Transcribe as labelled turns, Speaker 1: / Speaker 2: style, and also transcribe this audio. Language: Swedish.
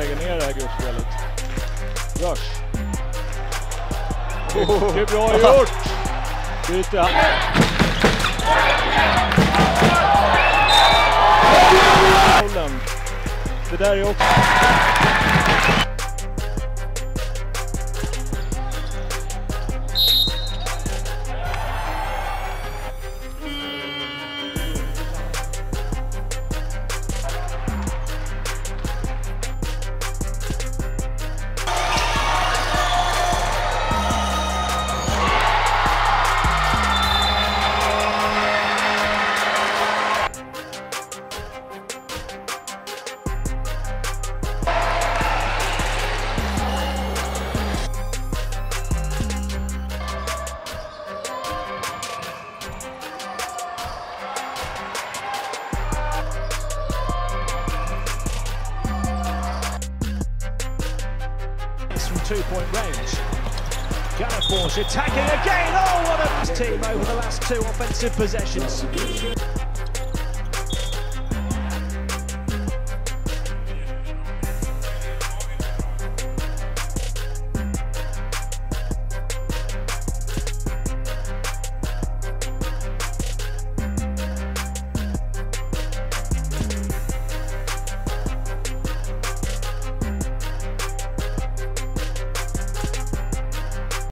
Speaker 1: lägga ner det här gruppspelet. Rush. Mycket bra gjort! Bollen. Det där är också...
Speaker 2: from two-point range. Gunnar attacking again. Oh, what a team over the last two offensive possessions.